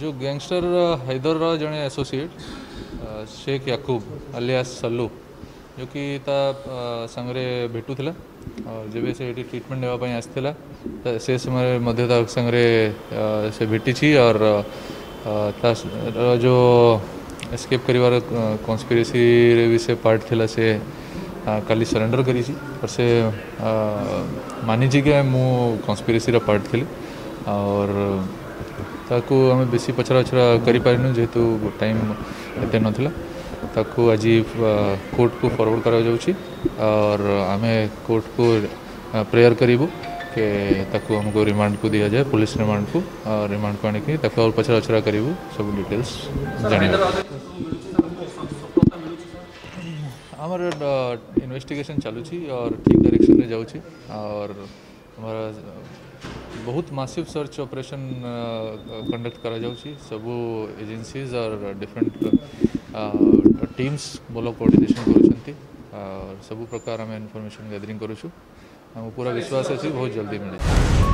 जो गैंगस्टर हैदर जड़े associate Sheikh Yakub alias Sallu जो कि संगरे भेटुला और जब से ट्रिटमेंट नेवाई आसाला से समय मध्य अ, से भेटी और जो एस्केप करिवार कन्स्पिरेसी भी से पार्ट थिला से काली सरेंडर करी और से अ, मानिछि ତାକୁ ଆମେ ବେଶୀ ପଚରାଉଚରା କରିପାରିନୁ ଯେହେତୁ ଟାଇମ୍ ଏତେ ନଥିଲା। ତାକୁ ଆଜି କୋର୍ଟକୁ ଫରୱାର୍ଡ଼ କରାଯାଉଛି ଅର୍ ଆମେ କୋର୍ଟକୁ ପ୍ରେୟର୍ କରିବୁ କି ତାକୁ ଆମକୁ ରିମାଣ୍ଡକୁ ଦିଆଯାଏ ପୋଲିସ ରିମାଣ୍ଡକୁ ରିମାଣ୍ଡକୁ ଆଣିକି ତାକୁ ଆଉ ପଚରାଉଚରା କରିବୁ ସବୁ ଡିଟେଲ୍ସ ଜାଣିବୁ। ଆମର ଇନଭେଷ୍ଟିଗେସନ୍ ଚାଲୁଛି ଅର୍ ଠିକ୍ ଡାଇରେକ୍ସନ୍ରେ ଯାଉଛି ଅର୍ हमारा बहुत मासिव सर्च ऑपरेशन कंडक्ट करा जा सबू एजेन्सीज और डिफरेंट टीम्स भल कोअर्डनेसन कर सब प्रकार आम इनफर्मेसन गैदरिंग करूँ पूरा विश्वास अच्छी बहुत जल्दी मिले